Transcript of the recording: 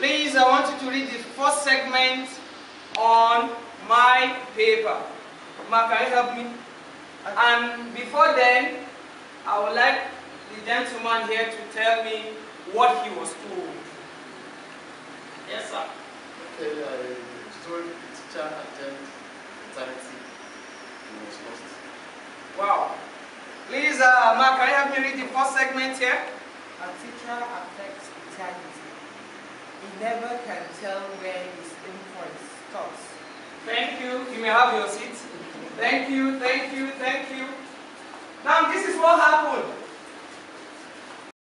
Please, I want you to read the first segment on my paper. Mark, can you help me? And before then, I would like the gentleman here to tell me what he was told. Yes, sir. Okay, I told the teacher attend eternity and was lost. Wow. Please, uh, Mark, can you help me read the first segment here? A teacher affects eternity. Never can tell where his influence stops. Thank you. You may have your seat. Thank you, thank you, thank you.